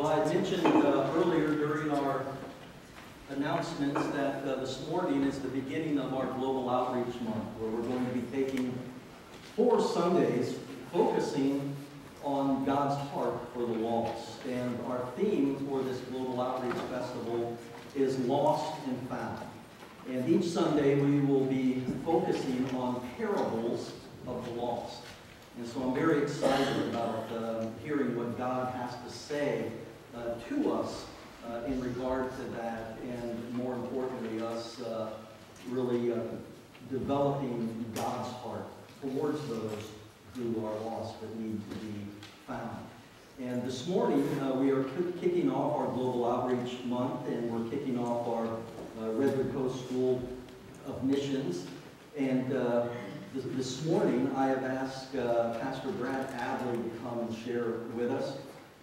Well, I mentioned uh, earlier during our announcements that uh, this morning is the beginning of our Global Outreach Month, where we're going to be taking four Sundays focusing on God's heart for the lost. And our theme for this Global Outreach Festival is Lost and Found. And each Sunday we will be focusing on parables of the lost. And so I'm very excited about uh, hearing what God has to say uh, to us uh, in regard to that, and more importantly, us uh, really uh, developing God's heart towards those who are lost but need to be found. And this morning, uh, we are kicking off our Global Outreach Month, and we're kicking off our uh, Redwood Coast School of Missions. And this, this, morning, I have asked uh, Pastor Brad Abley to come and share with us.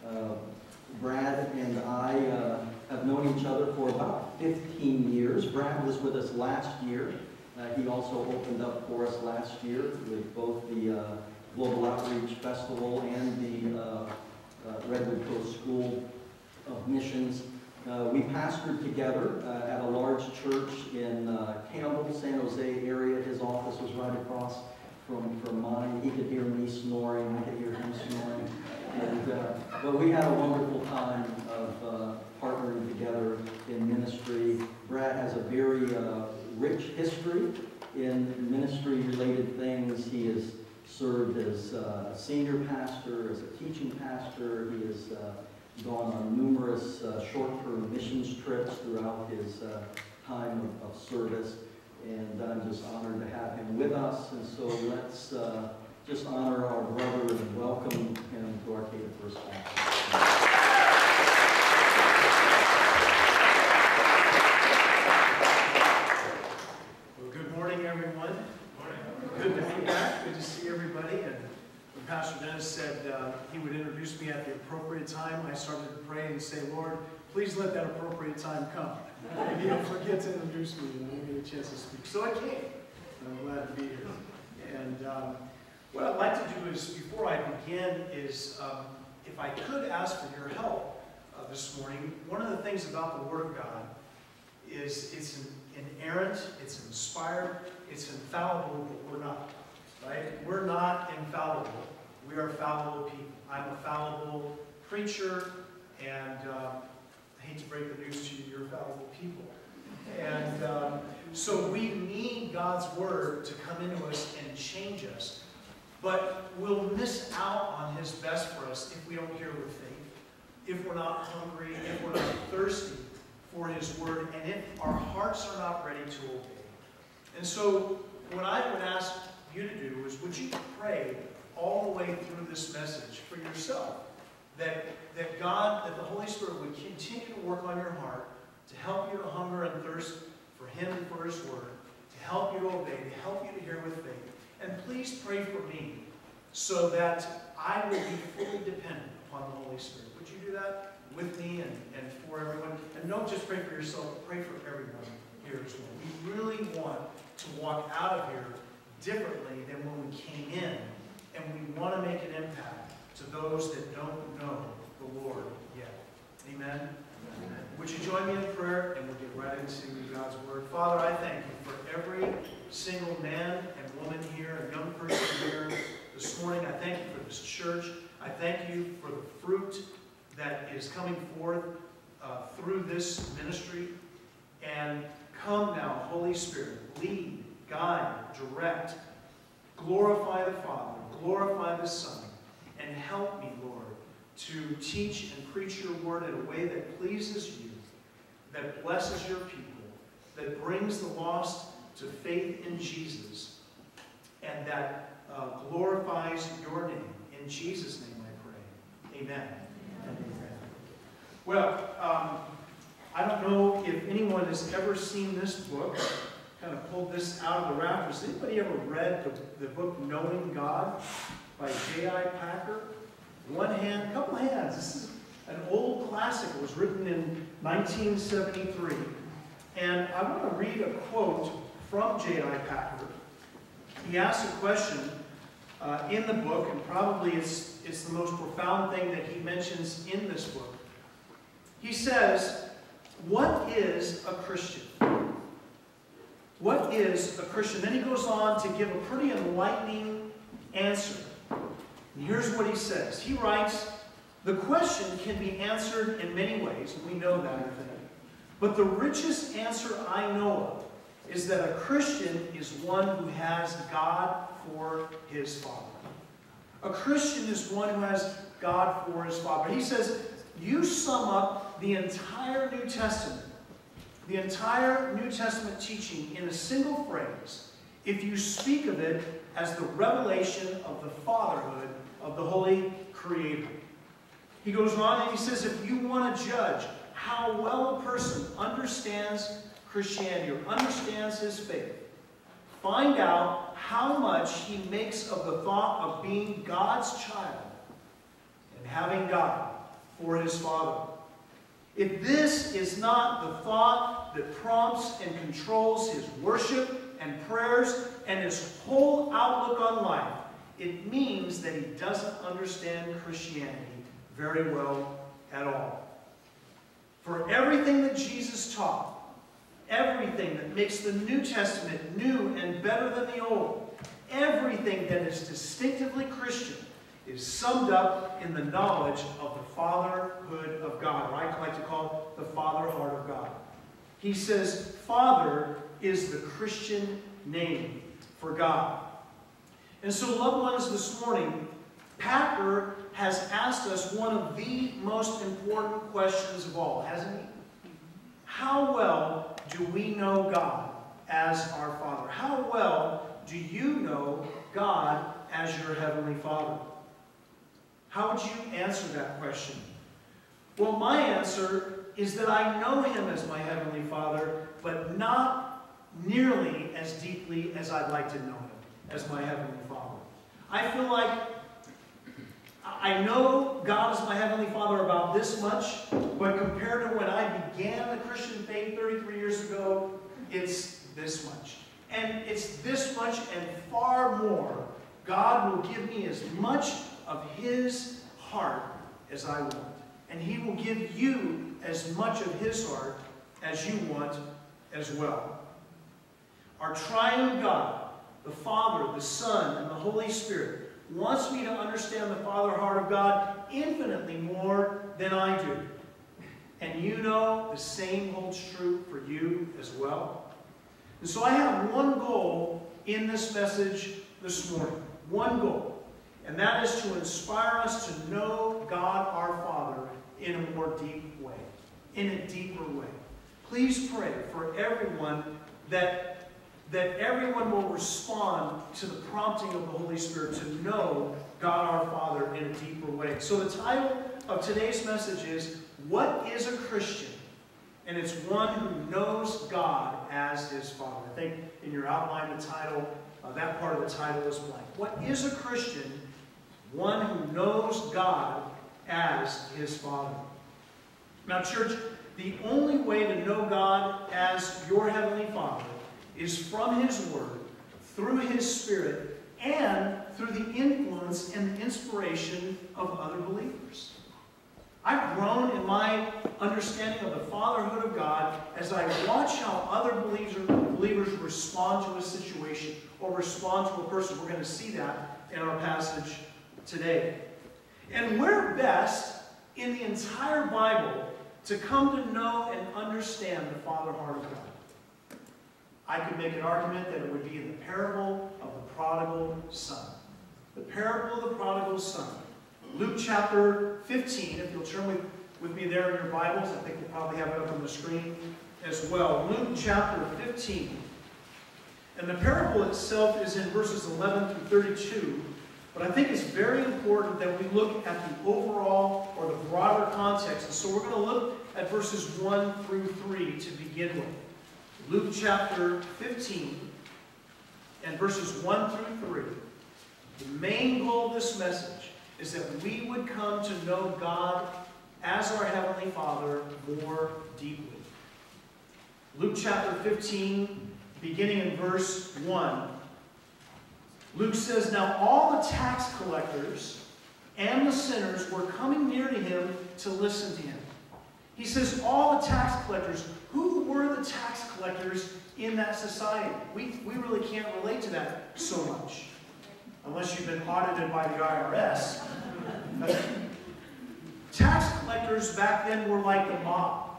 Uh, Brad and I uh, have known each other for about 15 years. Brad was with us last year. Uh, he also opened up for us last year with both the uh, Global Outreach Festival and the uh, uh, Redwood Coast School of Missions. Uh, we pastored together at a large church in Campbell, San Jose area. His office was right across from, from mine. He could hear me snoring. I could hear him snoring. And, uh, but we had a wonderful time of uh, partnering together in ministry. Brad has a very uh, rich history in ministry-related things. He has served as a senior pastor, as a teaching pastor. He has uh, gone on numerous uh, short-term missions trips throughout his uh, time of, of, service. And I'm just honored to have him with us. And so let's just honor our brother and welcome him to Arcata First. Well, good morning, everyone. Good to be back. Good to see everybody. And when Pastor Dennis said uh, he would introduce me at the appropriate time, I started to pray and say, Lord, please let that appropriate time come. Maybe he'll forget to introduce me and I get a chance to speak. So I came. I'm glad to be here. And um, what I'd like to do is, before I begin, is um, if I could ask for your help uh, this morning, one of the things about the Word of God is it's an inerrant, it's inspired, it's infallible, but we're not. Right? We're not infallible. We are fallible people. I'm a fallible preacher, and uh, I hate to break the news to you, you're fallible people. And um, so we need God's Word to come into us and change us. But we'll miss out on his best for us if we don't hear with faith, if we're not hungry, if we're not thirsty for his word, and if our hearts are not ready to obey. And so what I would ask you to do is would you pray all the way through this message for yourself? That, that God, that the Holy Spirit would continue to work on your heart to help you to hunger and thirst for Him and for His Word, to help you to obey, to help you to hear with faith. And please pray for me so that I will be fully dependent upon the Holy Spirit. Would you do that with me and, and for everyone? And don't just pray for yourself, pray for everyone here as well. We really want to walk out of here differently than when we came in. And we want to make an impact to those that don't know the Lord yet. Amen? Amen. Would you join me in prayer and we'll get right into God's Word. Father, I thank you for every single man and woman here, a young person here this morning. I thank you for this church. I thank you for the fruit that is coming forth uh, through this ministry. And come now, Holy Spirit, lead, guide, direct, glorify the Father, glorify the Son, and help me, Lord, to teach and preach your word in a way that pleases you, that blesses your people, that brings the lost to faith in Jesus and that uh, glorifies your name. In Jesus' name I pray. Amen. Amen. Well, um, I don't know if anyone has ever seen this book. Kind of pulled this out of the rafters. Anybody ever read the, the book Knowing God by J.I. Packer? One hand, a couple hands. This is an old classic. It was written in 1973. And I want to read a quote from J.I. Packer. He asks a question uh, in the book, and probably it's, it's the most profound thing that he mentions in this book. he says, What is a Christian? What is a Christian? Then he goes on to give a pretty enlightening answer. And here's what he says. He writes, The question can be answered in many ways, and we know that, I think. But the richest answer I know of is that a Christian is one who has God for his Father. A Christian is one who has God for his Father. He says, You sum up the entire New Testament the entire New Testament teaching in a single phrase if you speak of it as the revelation of the fatherhood of the Holy Creator. He goes on and he says, if you want to judge how well a person understands Christianity or understands his faith, find out how much he makes of the thought of being God's child and having God for his father. If this is not the thought that prompts and controls his worship and prayers and his whole outlook on life, it means that he doesn't understand Christianity very well at all. For everything that Jesus taught, everything that makes the New Testament new and better than the Old, everything that is distinctively Christian, is summed up in the knowledge of the fatherhood of God, or I like to call the father heart of God. He says, Father is the Christian name for God. And so, loved ones, this morning, Packer has asked us one of the most important questions of all, hasn't he? How well do we know God as our Father? How well do you know God as your Heavenly Father? How would you answer that question? Well, my answer is that I know Him as my Heavenly Father, but not nearly as deeply as I'd like to know Him as my Heavenly Father. I feel like I know God is my Heavenly Father about this much, but compared to when I began the Christian faith 33 years ago, it's this much. And it's this much and far more. God will give me as much of His heart as I want. And He will give you as much of His heart as you want as well. Our triune God, the Father, the Son, and the Holy Spirit, wants me to understand the Father heart of God infinitely more than I do. And you know the same holds true for you as well. And so I have one goal in this message this morning. One goal. And that is to inspire us to know God our Father in a more deep way, in a deeper way. Please pray for everyone that, that everyone will respond to the prompting of the Holy Spirit to know God our Father in a deeper way. So the title of today's message is, What is a Christian? And it's one who knows God as his Father. I think in your outline, the title, uh, that part of the title is blank. What is a Christian? One who knows God as his Father. Now, church, the only way to know God as your Heavenly Father is from His Word, through His Spirit, and through the influence and the inspiration of other believers. I've grown in my understanding of the fatherhood of God as I watch how other believers respond to a situation or respond to a person. We're going to see that in our passage today. And we're best in the entire Bible to come to know and understand the Father heart of God. I could make an argument that it would be in the parable of the prodigal son. The parable of the prodigal son. Luke chapter 15, if you'll turn with, with me there in your Bibles, I think we'll probably have it up on the screen as well. Luke chapter 15. And the parable itself is in verses 11 through 32. But I think it's very important that we look at the overall or the broader context. And so we're going to look at verses 1 through 3 to begin with. Luke chapter 15 and verses 1 through 3. The main goal of this message is that we would come to know God as our Heavenly Father more deeply. Luke chapter 15, beginning in verse 1. Luke says, Now all the tax collectors and the sinners were coming near to him to listen to him. He says, all the tax collectors. Who were the tax collectors in that society? We, we really can't relate to that so much. Unless you've been audited by the IRS. tax collectors back then were like the mob.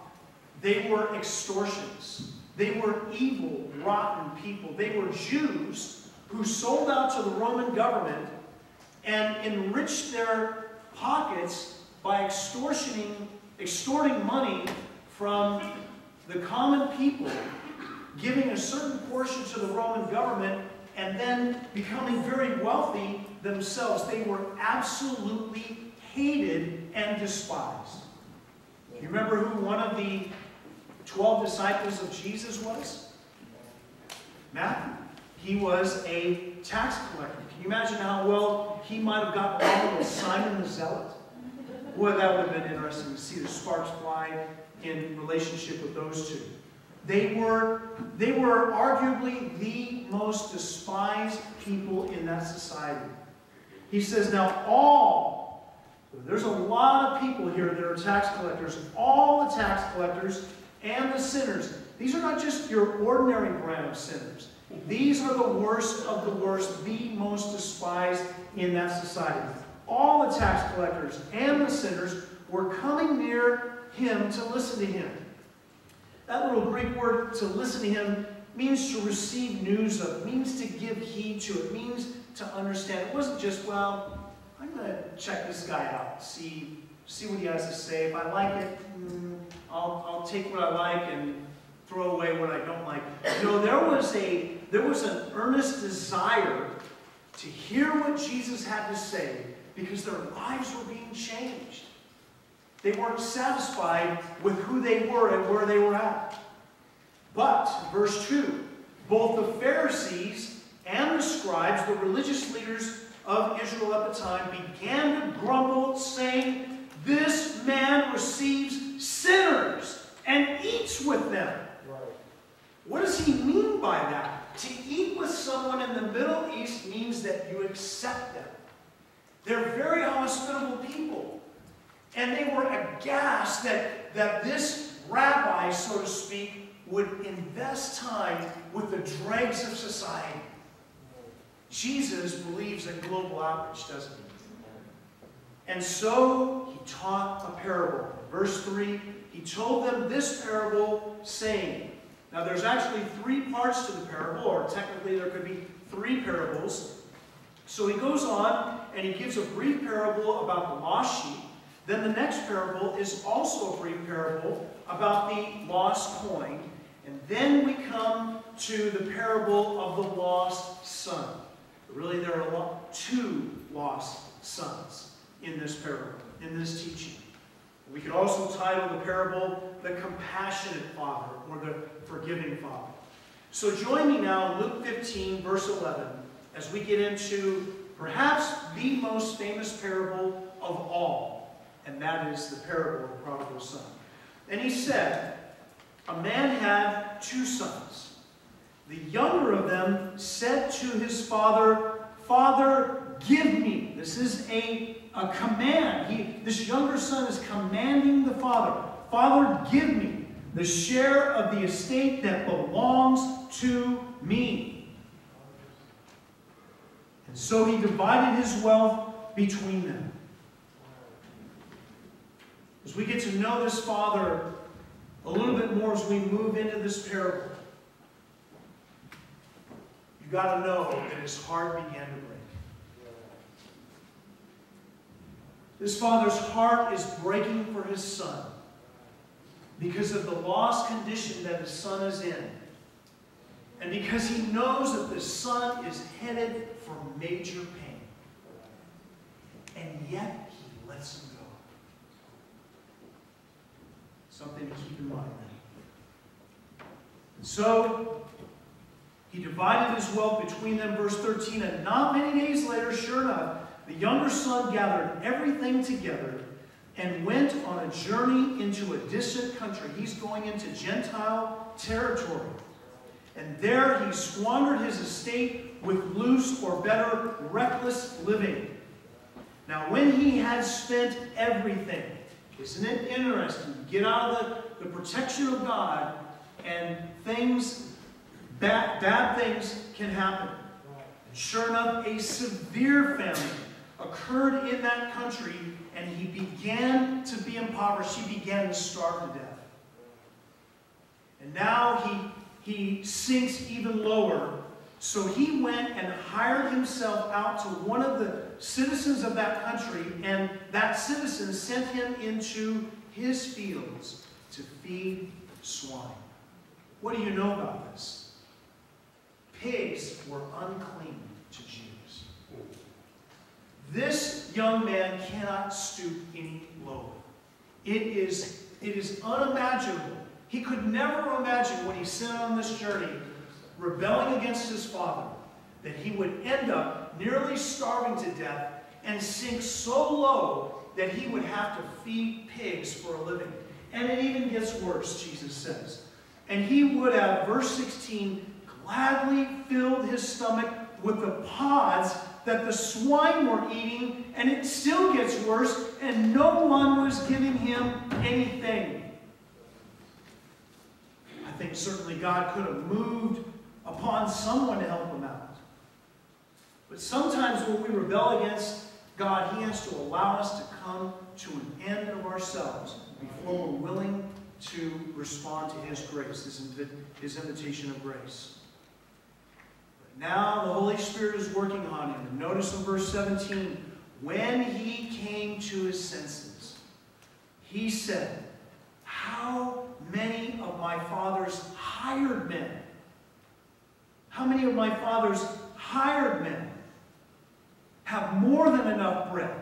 They were extortionists. They were evil, rotten people. They were Jews who sold out to the Roman government and enriched their pockets by extortioning, extorting money from the common people, giving a certain portion to the Roman government, and then becoming very wealthy themselves. They were absolutely hated and despised. You remember who one of the 12 disciples of Jesus was? Matthew. He was a tax collector. Can you imagine how well he might have gotten along with Simon the Zealot? Boy, that would have been interesting to see the sparks fly in relationship with those two. They were, they were arguably the most despised people in that society. He says, now all, there's a lot of people here that are tax collectors, all the tax collectors and the sinners. These are not just your ordinary brand of sinners. These are the worst of the worst, the most despised in that society. All the tax collectors and the sinners were coming near him to listen to him. That little Greek word to listen to him means to receive news of, means to give heed to, it means to understand. It wasn't just, well, I'm going to check this guy out, see, see what he has to say. If I like it, mm, I'll, I'll take what I like and throw away what I don't like. No, there was a there was an earnest desire to hear what Jesus had to say because their lives were being changed. They weren't satisfied with who they were and where they were at. But, verse 2, both the Pharisees and the scribes, the religious leaders of Israel at the time, began to grumble, saying, This man receives sinners and eats with them. What does he mean by that? To eat with someone in the Middle East means that you accept them. They're very hospitable people. And they were aghast that, that this rabbi, so to speak, would invest time with the dregs of society. Jesus believes in global outreach, doesn't he? And so he taught a parable. Verse 3, he told them this parable, saying, now, there's actually three parts to the parable, or technically there could be three parables. So he goes on and he gives a brief parable about the lost sheep. Then the next parable is also a brief parable about the lost coin. And then we come to the parable of the lost son. Really, there are two lost sons in this parable, in this teaching. We could also title the parable The Compassionate Father or The Forgiving Father. So join me now in Luke 15, verse 11, as we get into perhaps the most famous parable of all, and that is the parable of the prodigal son. And he said, A man had two sons. The younger of them said to his father, Father, give me. This is a a command. He, this younger son is commanding the father, Father, give me the share of the estate that belongs to me. And so he divided his wealth between them. As we get to know this father a little bit more as we move into this parable, you've got to know that his heart began to break. This father's heart is breaking for his son because of the lost condition that his son is in. And because he knows that the son is headed for major pain. And yet he lets him go. Something to keep in mind. So he divided his wealth between them, verse 13, and not many days later, sure enough, the younger son gathered everything together and went on a journey into a distant country. He's going into Gentile territory. And there he squandered his estate with loose or better, reckless living. Now, when he had spent everything, Isn't it interesting? Get out of the, the protection of God, and things, bad, bad things can happen. And sure enough, a severe famine occurred in that country, and he began to be impoverished. He began to starve to death. And now he, he sinks even lower. So he went and hired himself out to one of the citizens of that country, and that citizen sent him into his fields to feed swine. What do you know about this? Pigs were unclean to Jews. This young man cannot stoop any lower. It is, it is unimaginable. He could never imagine when he set on this journey, rebelling against his father, that he would end up nearly starving to death and sink so low that he would have to feed pigs for a living. And it even gets worse, Jesus says. And he would have, verse 16, gladly filled his stomach with the pods that the swine were eating, and it still gets worse, and no one was giving him anything. I think certainly God could have moved upon someone to help him out. But sometimes when we rebel against God, He has to allow us to come to an end of ourselves before we're willing to respond to His grace, His, invi his invitation of grace. But now the Holy Spirit is working on him. And notice in verse 17, when he came to his senses, he said, How many of my father's hired men, how many of my father's hired men have more than enough bread?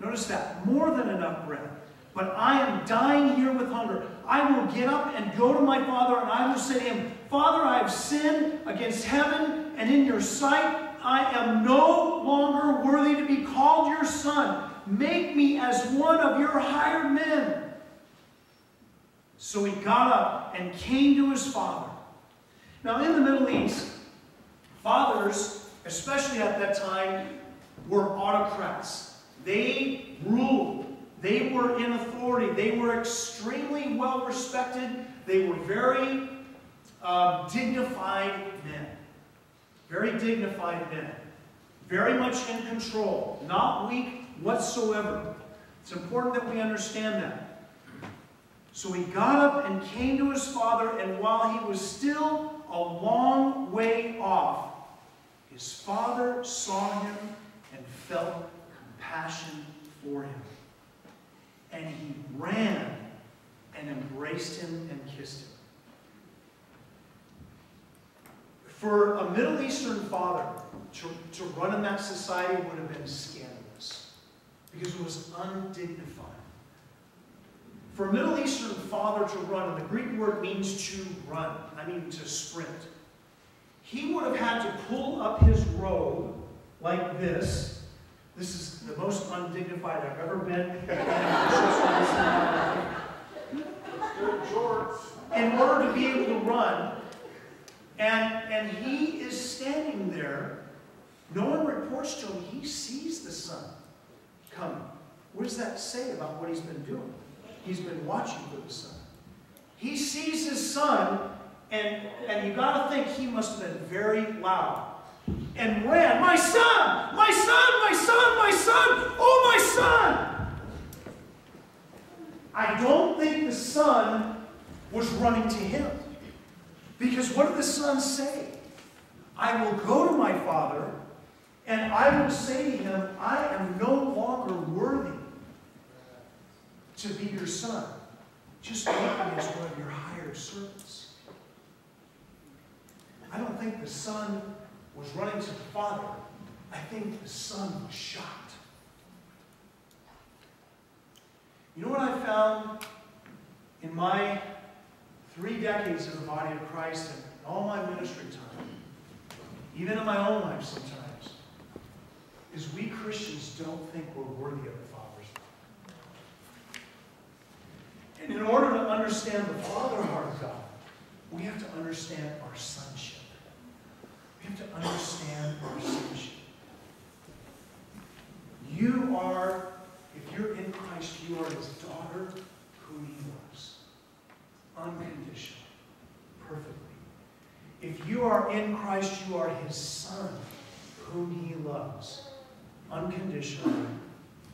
Notice that, more than enough bread. But I am dying here with hunger. I will get up and go to my father, and I will say to him, Father, I have sinned against heaven and in your sight. I am no longer worthy to be called your son. Make me as one of your hired men. So he got up and came to his father. Now, in the Middle East, fathers, especially at that time, were autocrats. They ruled they were in authority. They were extremely well respected. They were very uh, dignified men. Very dignified men. Very much in control. Not weak whatsoever. It's important that we understand that. So he got up and came to his father, and while he was still a long way off, his father saw him and felt compassion for him. And he ran and embraced him and kissed him. For a Middle Eastern father to, to run in that society would have been scandalous because it was undignified. For a Middle Eastern father to run, and the Greek word means to run, I mean to sprint, he would have had to pull up his robe like this. This is the most undignified I've ever been. In order to be able to run, and, and he is standing there. No one reports to him. He sees the son coming. What does that say about what he's been doing? He's been watching for the son. He sees his son, and, and you got to think he must have been very loud and ran, My son! My son! My son! My son! Oh, my son! I don't think the son was running to him. Because what did the son say? I will go to my father and I will say to him, I am no longer worthy to be your son. Just make me as one of your hired servants. I don't think the son was running to the father. I think the son was shocked. You know what I found in my three decades in the body of Christ and all my ministry time, even in my own life sometimes, is we Christians don't think we're worthy of the Father's love. And in order to understand the Father heart of God, we have to understand our sonship. We have to understand our sonship. You are, if you're in Christ, you are his daughter who he loves. Unconditionally. Perfectly. If you are in Christ, you are his son whom he loves. Unconditionally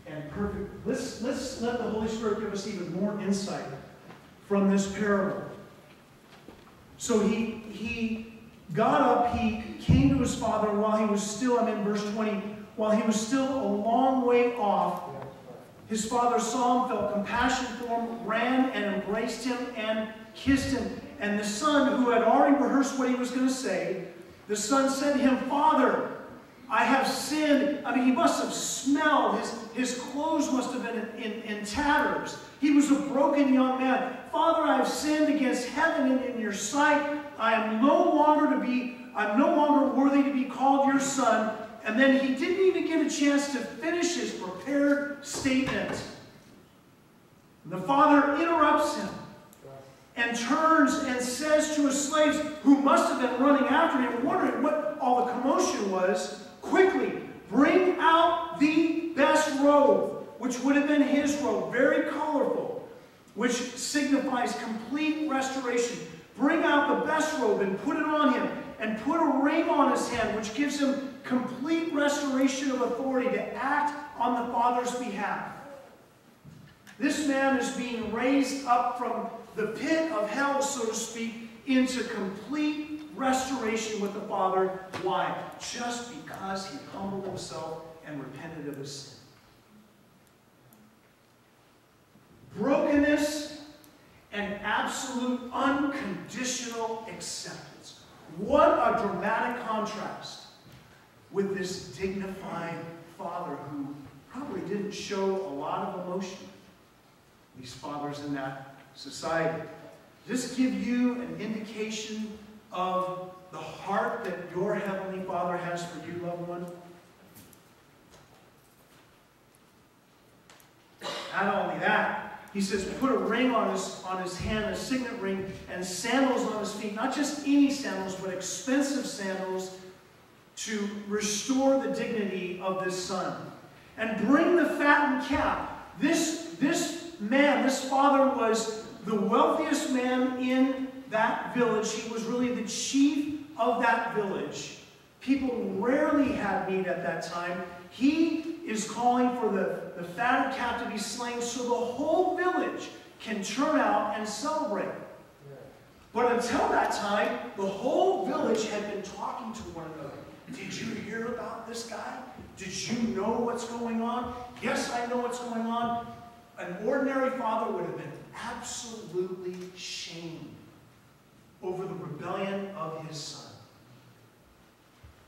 and perfect. Let's, let's let the Holy Spirit give us even more insight from this parable. So he, he got up, he came to his father while he was still, I'm in verse 20, while he was still a long way off. His father saw him, felt compassion for him, ran and embraced him and kissed him. And the son, who had already rehearsed what he was going to say, the son said to him, Father, I have sinned. I mean, he must have smelled. His, his clothes must have been in, in, in tatters. He was a broken young man. Father, I have sinned against heaven and in your sight. I am no longer to be, I'm no longer worthy to be called your son. And then he didn't even get a chance to finish his prepared statement. The father interrupts him and turns and says to his slaves, who must have been running after him, wondering what all the commotion was, quickly, bring out the best robe, which would have been his robe, very colorful, which signifies complete restoration. Bring out the best robe and put it on him, and put a ring on his hand, which gives him complete restoration of authority to act on the Father's behalf. This man is being raised up from the pit of hell, so to speak, into complete restoration with the Father. Why? Just because he humbled himself and repented of his sin. Brokenness and absolute unconditional acceptance. What a dramatic contrast with this dignified father who probably didn't show a lot of emotion. These fathers in that society. This give you an indication of the heart that your Heavenly Father has for you, loved one? Not only that, he says, put a ring on his, on his hand, a signet ring, and sandals on his feet. Not just any sandals, but expensive sandals to restore the dignity of this son. And bring the fattened calf. This, this man, this father was the wealthiest man in that village. He was really the chief of that village. People rarely had meat at that time. He is calling for the, the fatted calf to be slain so the whole village can turn out and celebrate. But until that time, the whole village had been talking to one another. Did you hear about this guy? Did you know what's going on? Yes, I know what's going on. An ordinary father would have been absolutely shamed over the rebellion of his son.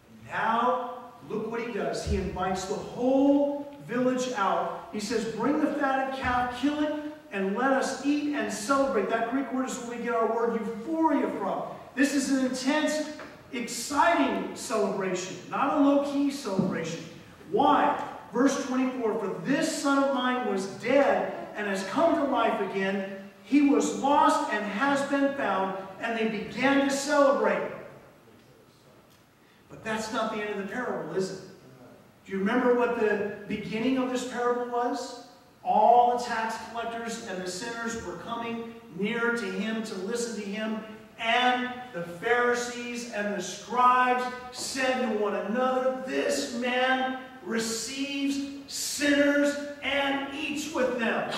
And now, look what he does. He invites the whole village out. He says, Bring the fatted calf, kill it, and let us eat and celebrate. That Greek word is where we get our word euphoria from. This is an intense, exciting celebration, not a low key celebration. Why? Verse 24 For this son of mine was dead and has come to life again. He was lost and has been found, and they began to celebrate. But that's not the end of the parable, is it? Do you remember what the beginning of this parable was? All the tax collectors and the sinners were coming near to him to listen to him. And the Pharisees and the scribes said to one another, This man receives sinners and eats with them.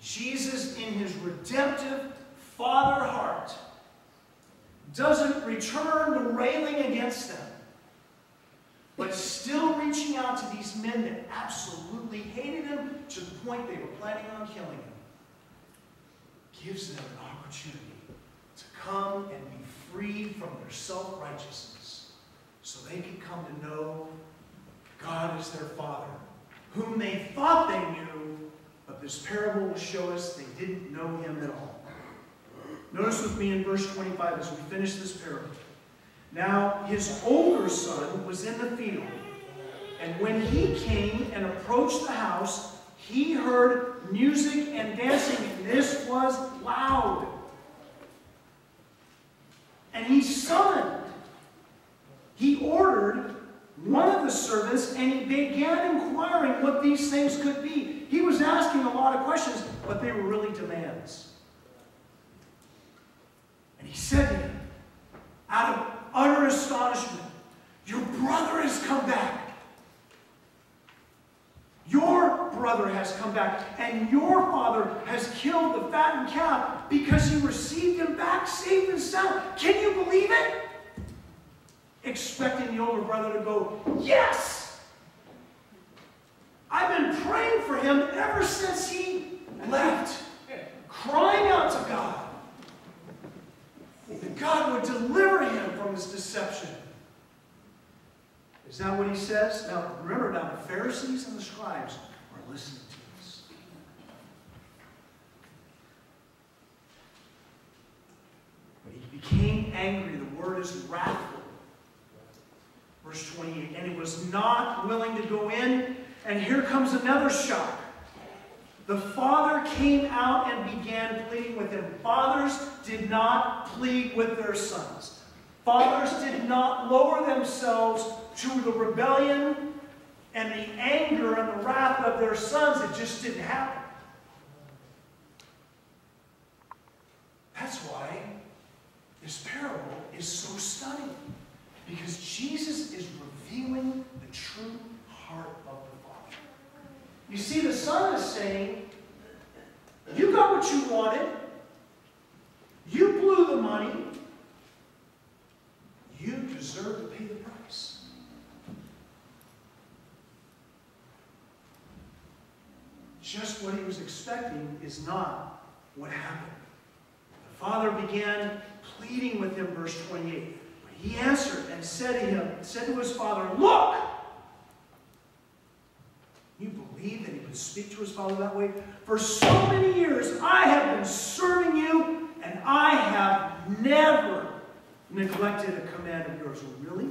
Jesus, in his redemptive father heart, doesn't return the railing against them, but still reaching out to these men that absolutely hated him to the point they were planning on killing him, gives them an opportunity to come and be freed from their self-righteousness so they can come to know God is their Father, whom they thought they knew, but this parable will show us they didn't know him at all. Notice with me in verse 25 as we finish this parable. Now his older son was in the field, and when he came and approached the house, he heard music and dancing, and this was loud. And he summoned, he ordered one of the servants, and he began inquiring what these things could be. He was asking a lot of questions, but they were really demands. He said to him, out of utter astonishment, Your brother has come back. Your brother has come back, and your father has killed the fattened calf because you received him back safe and sound. Can you believe it? Expecting the older brother to go, Yes! I've been praying for him ever since he left, crying out to God that God would deliver him from his deception. Is that what he says? Now, remember now, the Pharisees and the scribes are listening to this. But he became angry. The word is wrathful. Verse 28. And he was not willing to go in. And here comes another shock. The father came out and began pleading with him. Fathers did not plead with their sons. Fathers did not lower themselves to the rebellion and the anger and the wrath of their sons. It just didn't happen. That's why this parable is so stunning. Because Jesus is revealing the true heart of. You see, the Son is saying, You got what you wanted. You blew the money. You deserve to pay the price. Just what he was expecting is not what happened. The father began pleading with him, verse 28. But he answered and said to him, said to his father, Look! Believe that he would speak to his father that way? For so many years I have been serving you, and I have never neglected a command of yours. Really?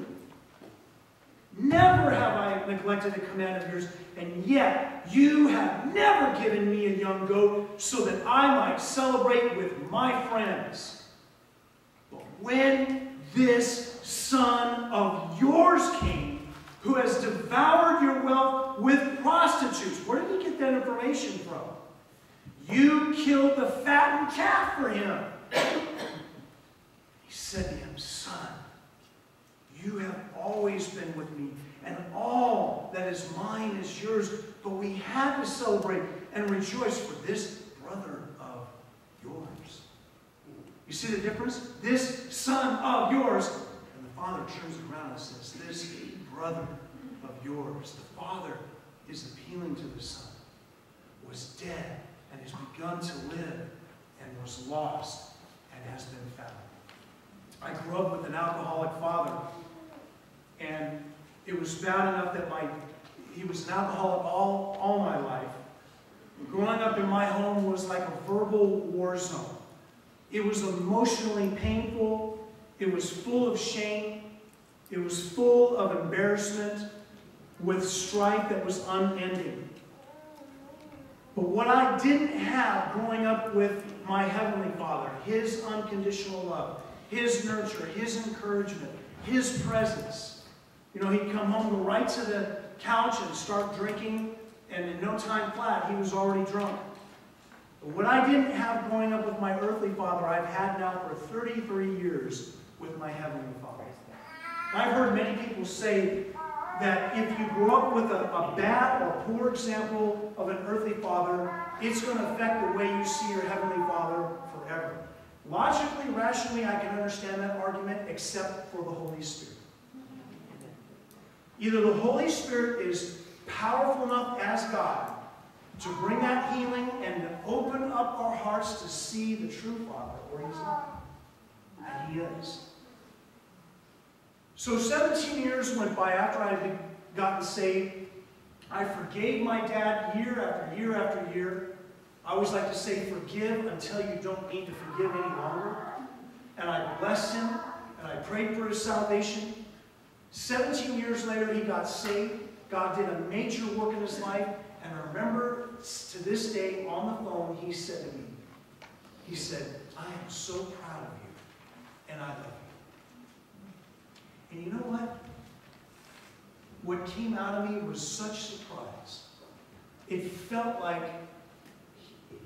Never have I neglected a command of yours, and yet you have never given me a young goat so that I might celebrate with my friends. But when this son of yours came, who has devoured your wealth with prostitutes, where did he get that information from? You killed the fattened calf for him. He said to him, Son, you have always been with me, and all that is mine is yours. But we have to celebrate and rejoice for this brother of yours. You see the difference? This son of yours. And the father turns around and says, This brother of yours. The father is appealing to the son, was dead and has begun to live, and was lost and has been found. I grew up with an alcoholic father and it was bad enough that my he was an alcoholic all, all my life. Growing up in my home was like a verbal war zone. It was emotionally painful. It was full of shame. It was full of embarrassment with strife that was unending. But what I didn't have growing up with my Heavenly Father, His unconditional love, His nurture, His encouragement, His presence, you know, he'd come home, right to the couch and start drinking, and in no time flat, he was already drunk. But what I didn't have growing up with my earthly father, I've had now for 33 years with my heavenly father. I've heard many people say that if you grow up with a, a bad or poor example of an earthly father, it's going to affect the way you see your heavenly father forever. Logically, rationally, I can understand that argument, except for the Holy Spirit. Either the Holy Spirit is powerful enough as God to bring that healing and to open up our hearts to see the true Father, or He's not. And He is. So 17 years went by after I had gotten saved. I forgave my dad year after year after year. I always like to say, forgive until you don't need to forgive any longer. And I blessed him, and I prayed for his salvation. 17 years later, he got saved. God did a major work in his life. And I remember to this day on the phone, he said to me, he said, I am so proud of you, and I love you. And you know what? What came out of me was such surprise. It felt like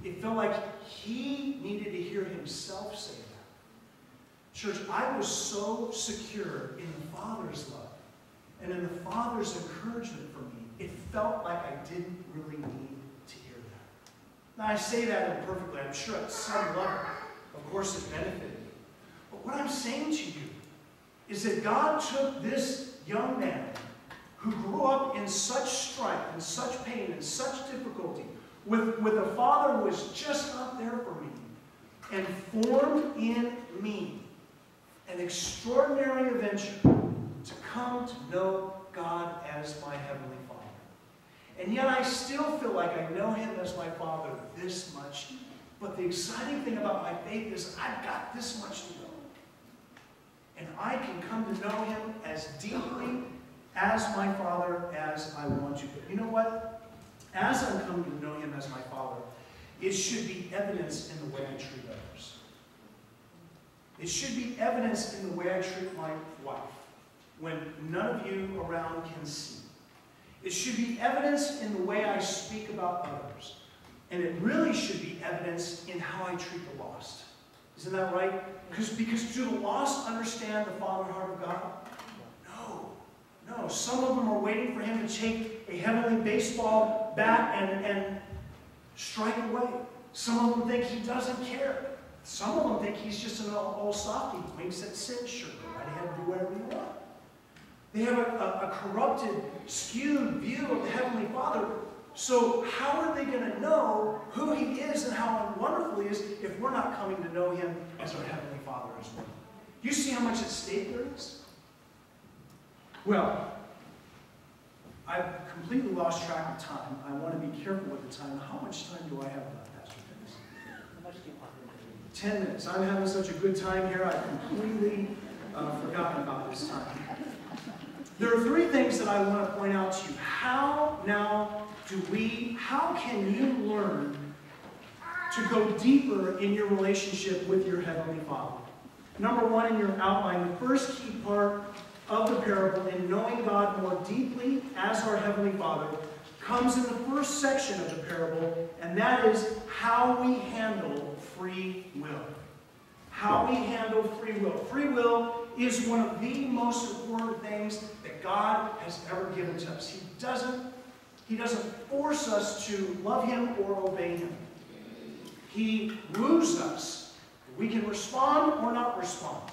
it felt like he needed to hear himself say that. Church, I was so secure in the Father's love and in the Father's encouragement for me, it felt like I didn't really need to hear that. Now, I say that imperfectly. I'm sure at some level, of course, it benefited me. But what I'm saying to you is that God took this young man who grew up in such strife and such pain and such difficulty, with, with a father who was just not there for me, and formed in me an extraordinary adventure to come to know God as my Heavenly Father. And yet I still feel like I know Him as my Father this much. But the exciting thing about my faith is I've got this much to. And I can come to know Him as deeply as my Father as I want to. But you know what? As I'm coming to know Him as my Father, it should be evidence in the way I treat others. It should be evidence in the way I treat my wife when none of you around can see. It should be evidence in the way I speak about others. And it really should be evidence in how I treat the lost. Isn't that right? Because, because do the lost understand the Father heart of God? No. No. Some of them are waiting for him to take a heavenly baseball bat and, and strike away. Some of them think he doesn't care. Some of them think he's just an old, old softy, winks at sin, sure, right ahead, do whatever you want. They have a, a, a corrupted, skewed view of the Heavenly Father. So how are they going to know who He is and how wonderful He is if we're not coming to know Him as our Heavenly Father as well? You see how much at stake there is? Well, I've completely lost track of time. I want to be careful with the time. How much time do I have left, Pastor Dennis? How much do you want? Ten minutes. I'm having such a good time here, I've completely uh, forgotten about this time. There are three things that I want to point out to you. How now do we, how can you learn to go deeper in your relationship with your Heavenly Father? Number one in your outline, the first key part of the parable in knowing God more deeply as our Heavenly Father comes in the first section of the parable, and that is how we handle free will. How we handle free will. Free will is one of the most important things that God has ever given to us. He doesn't, he doesn't force us to love Him or obey Him. He woos us. We can respond or not respond.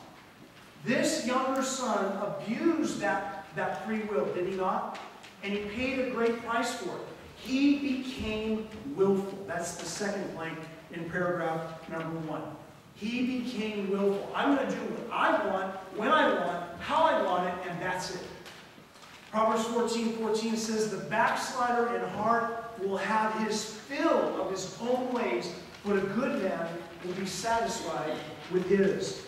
This younger son abused that, that free will, did he not? And he paid a great price for it. He became willful. That's the second blank in paragraph number one. He became willful. I'm going to do what I want, when I want, how I want it, and that's it. Proverbs 14, 14 says, The backslider in heart will have his fill of his own ways, but a good man will be satisfied with his.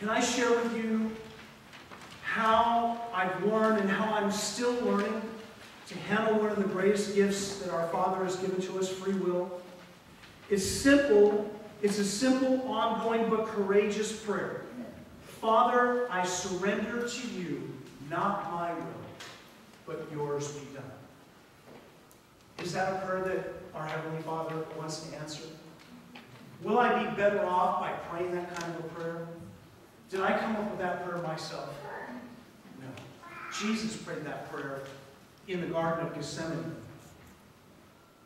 Can I share with you how I've learned and how I'm still learning to handle one of the greatest gifts that our Father has given to us, free will? It's simple. It's a simple, ongoing, but courageous prayer. Father, I surrender to you, not my will, but yours be done. Is that a prayer that our Heavenly Father wants to answer? Will I be better off by praying that kind of a prayer? Did I come up with that prayer myself? No. Jesus prayed that prayer in the Garden of Gethsemane.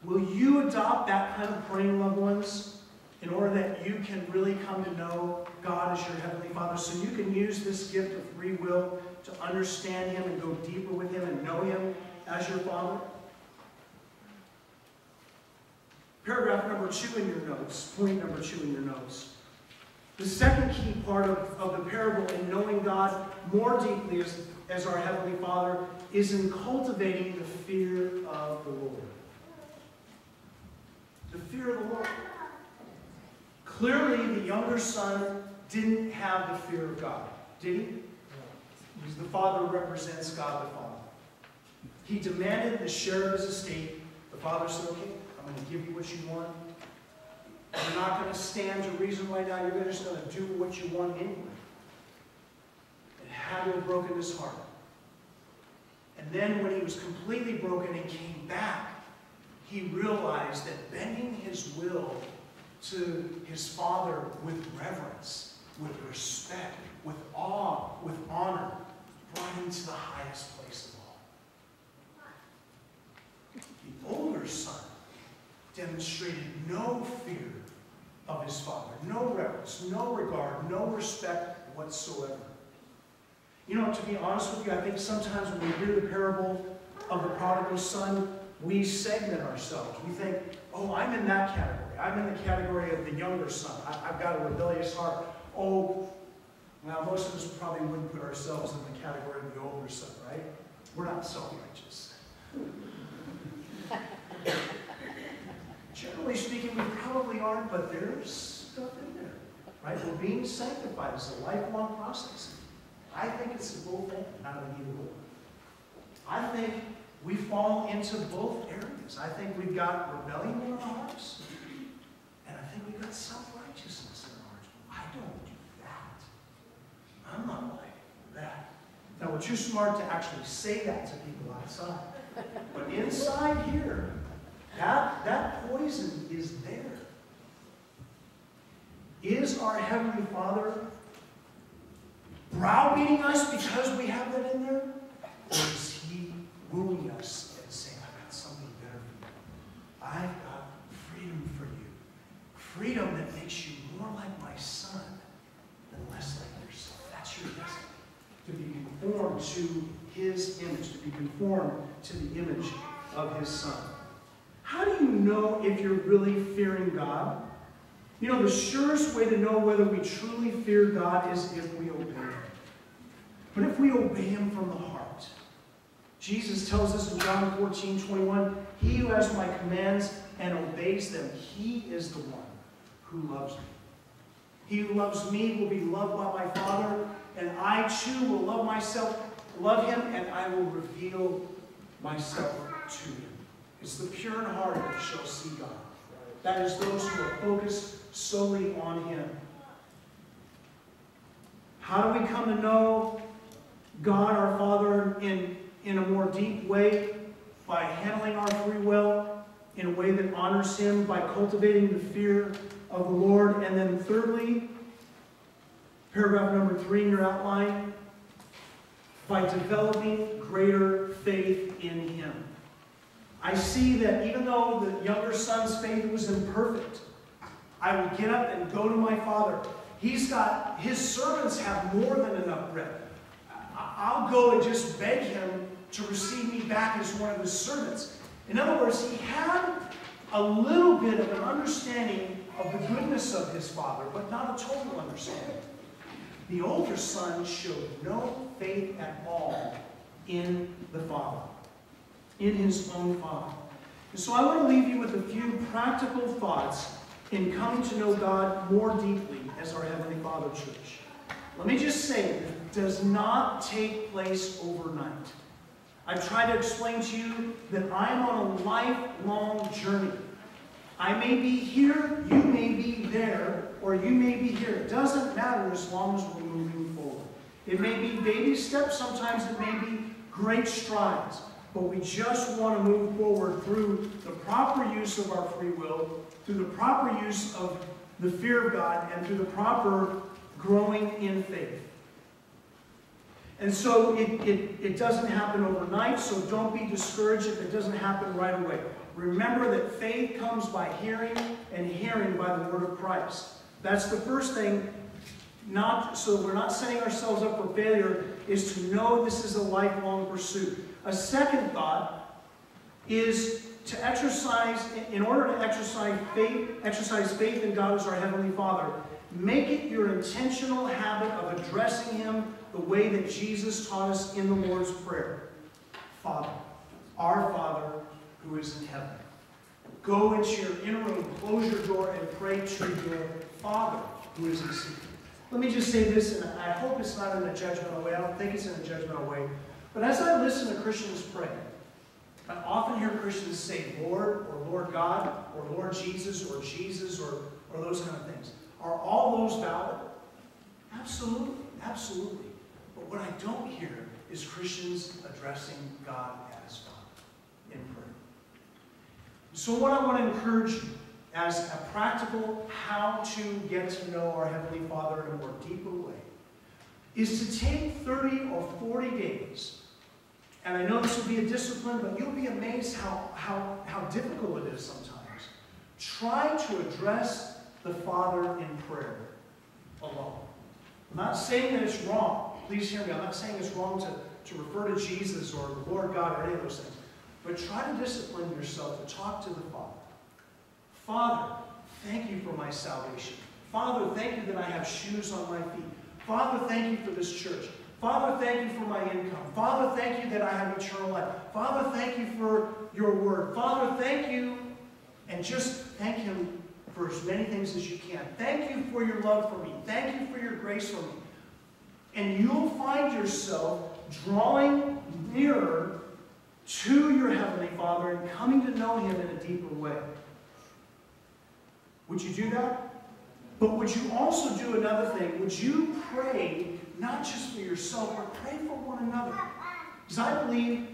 Will you adopt that kind of praying, loved ones, in order that you can really come to know God as your Heavenly Father, so you can use this gift of free will to understand Him and go deeper with Him and know Him as your Father? Paragraph number two in your notes, point number two in your notes. The second key part of, of the parable in knowing God more deeply as, as our Heavenly Father is in cultivating the fear of the Lord. The fear of the Lord. Clearly, the younger son didn't have the fear of God, did he? Because the father represents God the Father. He demanded the share of his estate. The father said, okay, going to give you what you want. You're not going to stand to reason right now. You're just going to do what you want anyway. To have broken his heart. And then when he was completely broken and came back, he realized that bending his will to his Father with reverence, with respect, with awe, with honor, brought him to the highest place of all. The older son demonstrated no fear of his father, no reverence, no regard, no respect whatsoever. You know, to be honest with you, I think sometimes when we hear the parable of the prodigal son, we segment ourselves. We think, oh, I'm in that category. I'm in the category of the younger son. I, have got a rebellious heart. Oh, now most of us probably wouldn't put ourselves in the category of the older son, right? We're not self-righteous. Generally speaking, we probably aren't, but there's stuff in there, right? We're being sanctified. It's a lifelong process. I think it's a both and, not an either or. I think we fall into both areas. I think we've got rebellion in our hearts, and I think we've got self-righteousness in our hearts. I don't do that. I'm not like that. Now, we're too smart to actually say that to people outside. But inside here, that, that poison is there. Is our Heavenly Father browbeating us because we have that in there? Or is He wooing us and saying, I've got something better for you? I've got freedom for you. Freedom that makes you more like my Son than less like yourself. That's your destiny. To be conformed to His image, to be conformed to the image of His Son. How do you know if you're really fearing God? You know, the surest way to know whether we truly fear God is if we obey Him. But if we obey Him from the heart, Jesus tells us in John 14, 21, He who has my commands and obeys them, he is the one who loves me. He who loves me will be loved by my Father, and I too will love myself, love him, and I will reveal myself to him. It's the pure in heart that shall see God. That is those who are focused solely on Him. How do we come to know God our Father in, in a more deep way? By handling our free will in a way that honors Him, by cultivating the fear of the Lord. And then thirdly, paragraph number three in your outline, by developing greater faith in Him. I see that even though the younger son's faith was imperfect, I will get up and go to my father. He's got, his servants have more than enough bread. I'll go and just beg him to receive me back as one of his servants. In other words, he had a little bit of an understanding of the goodness of his father, but not a total understanding. The older son showed no faith at all in the father in his own Father. And so I want to leave you with a few practical thoughts in coming to know God more deeply as our Heavenly Father Church. Let me just say, it does not take place overnight. I've tried to explain to you that I'm on a lifelong journey. I may be here, you may be there, or you may be here. It doesn't matter as long as we're moving forward. It may be baby steps, sometimes it may be great strides but we just want to move forward through the proper use of our free will, through the proper use of the fear of God, and through the proper growing in faith. And so it, it, it doesn't happen overnight, so don't be discouraged if it doesn't happen right away. Remember that faith comes by hearing, and hearing by the word of Christ. That's the first thing, not so we're not setting ourselves up for failure, is to know this is a lifelong pursuit. A second thought is to exercise, in order to exercise faith, exercise faith in God as our Heavenly Father, make it your intentional habit of addressing Him the way that Jesus taught us in the Lord's Prayer. Father, our Father who is in heaven. Go into your inner room, close your door, and pray to your Father who is in secret. Let me just say this, and I hope it's not in a judgmental way. I don't think it's in a judgmental way. But as I listen to Christians pray, I often hear Christians say Lord or Lord God or Lord Jesus or Jesus or, or those kind of things. Are all those valid? Absolutely, absolutely. But what I don't hear is Christians addressing God as Father in prayer. So what I want to encourage you as a practical how to get to know our Heavenly Father in a more deeper way is to take 30 or 40 days. And I know this will be a discipline, but you'll be amazed how, how, how difficult it is sometimes. Try to address the Father in prayer alone. I'm not saying that it's wrong. Please hear me. I'm not saying it's wrong to, to refer to Jesus or the Lord God or any of those things. But try to discipline yourself to talk to the Father. Father, thank you for my salvation. Father, thank you that I have shoes on my feet. Father, thank you for this church. Father, thank you for my income. Father, thank you that I have eternal life. Father, thank you for your word. Father, thank you. And just thank Him for as many things as you can. Thank you for your love for me. Thank you for your grace for me. And you'll find yourself drawing nearer to your Heavenly Father and coming to know Him in a deeper way. Would you do that? But would you also do another thing? Would you pray not just for yourself, but pray for one another? Because I believe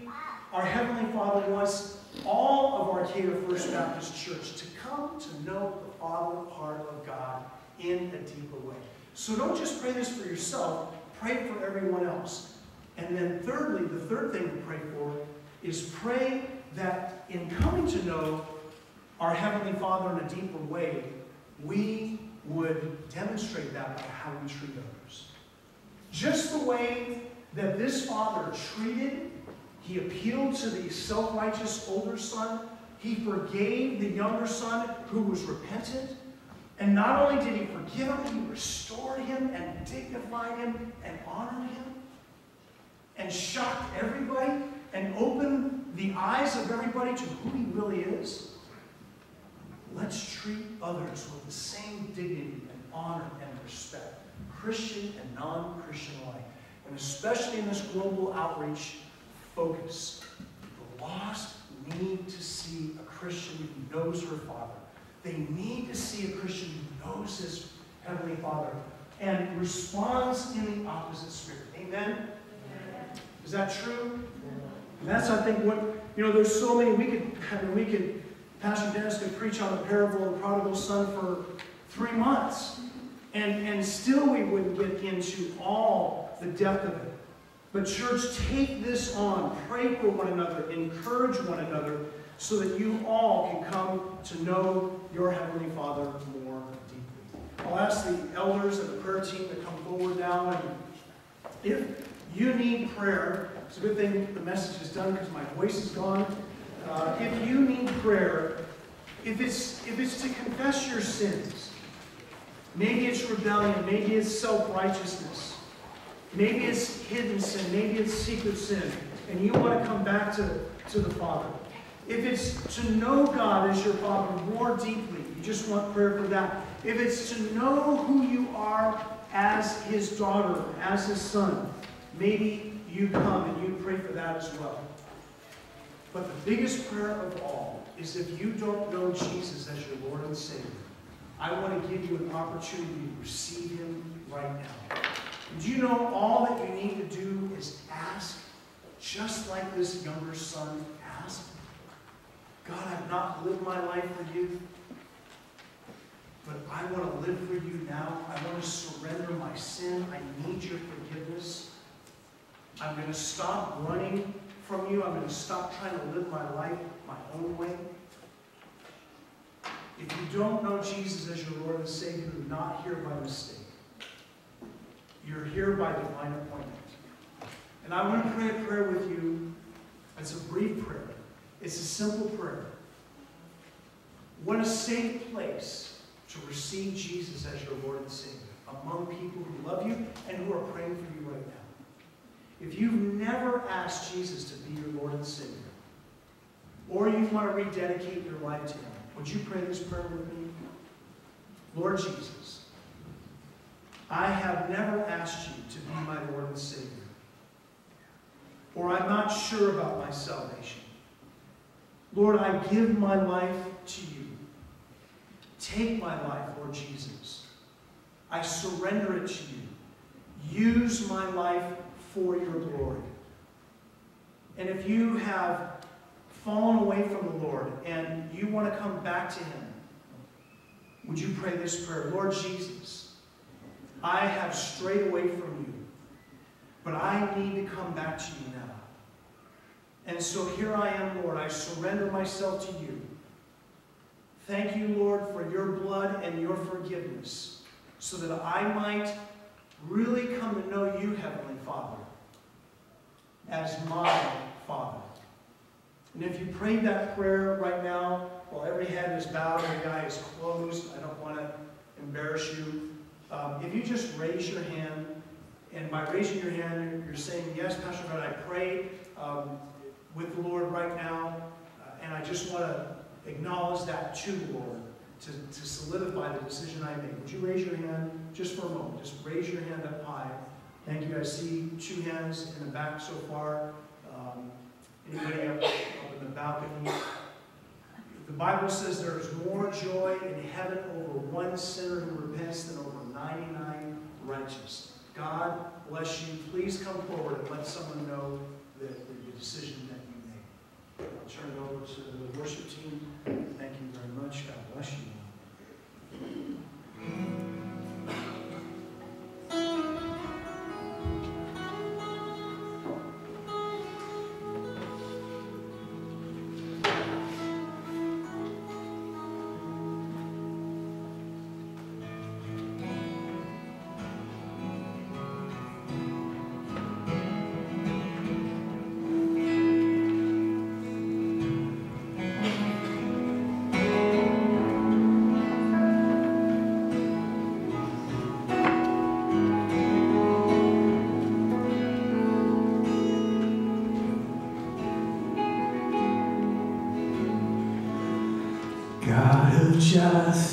our Heavenly Father wants all of Arcata First Baptist Church to come to know the Father heart of God in a deeper way. So don't just pray this for yourself, pray for everyone else. And then thirdly, the third thing to pray for is pray that in coming to know our Heavenly Father in a deeper way, we would demonstrate that by how we treat others. Just the way that this Father treated, he appealed to the self-righteous older son, he forgave the younger son who was repentant, and not only did he forgive him, he restored him and dignified him and honored him and shocked everybody and opened the eyes of everybody to who he really is. Let's treat others with the same dignity and honor and respect, Christian and non-Christian alike. And especially in this global outreach focus, the lost need to see a Christian who knows her Father. They need to see a Christian who knows his Heavenly Father and responds in the opposite spirit. Amen? Is that true? And that's, I think, what, you know, there's so many, we could, I mean, we could Pastor Dennis could preach on the parable of the prodigal son for three months. And, and still we wouldn't get into all the depth of it. But church, take this on. Pray for one another. Encourage one another so that you all can come to know your Heavenly Father more deeply. I'll ask the elders and the prayer team to come forward now. And if you need prayer, it's a good thing the message is done because my voice is gone. Uh, if you need prayer, if it's, if it's to confess your sins, maybe it's rebellion, maybe it's self-righteousness, maybe it's hidden sin, maybe it's secret sin, and you want to come back to, to the Father. If it's to know God as your Father more deeply, you just want prayer for that. If it's to know who you are as His daughter, as His son, maybe you come and you pray for that as well. But the biggest prayer of all is if you don't know Jesus as your Lord and Savior, I want to give you an opportunity to receive Him right now. Do you know all that you need to do is ask, just like this younger son asked? God, I've not lived my life for you, but I want to live for you now. I want to surrender my sin. I need your forgiveness. I'm going to stop running from you. I'm going to stop trying to live my life my own way. If you don't know Jesus as your Lord and Savior, you're not here by mistake. You're here by divine appointment. And I want to pray a prayer with you. It's a brief prayer. It's a simple prayer. What a safe place to receive Jesus as your Lord and Savior among people who love you and who are praying for you right now. If you've never asked Jesus to be your Lord and Savior, or you want to rededicate your life to Him, would you pray this prayer with me? Lord Jesus, I have never asked you to be my Lord and Savior, or I'm not sure about my salvation. Lord, I give my life to you. Take my life, Lord Jesus. I surrender it to you. Use my life for your glory. And if you have fallen away from the Lord and you want to come back to Him, would you pray this prayer? Lord Jesus, I have strayed away from you, but I need to come back to you now. And so here I am, Lord. I surrender myself to you. Thank you, Lord, for your blood and your forgiveness, so that I might really come to know you, Heavenly Father, as my Father. And if you prayed that prayer right now, while every head is bowed and every eye is closed, I don't want to embarrass you. Um, if you just raise your hand, and by raising your hand, you're saying, Yes, Pastor God, I prayed um, with the Lord right now, uh, and I just want to acknowledge that to the Lord to, to solidify the decision I made. Would you raise your hand just for a moment? Just raise your hand up high. Thank you. I see two hands in the back so far. Um, anybody up, up in the balcony? The Bible says there is more joy in heaven over one sinner who repents than over 99 righteous. God bless you. Please come forward and let someone know the, the decision that you made. I'll turn it over to the worship team. Thank you very much. God bless you. Justice,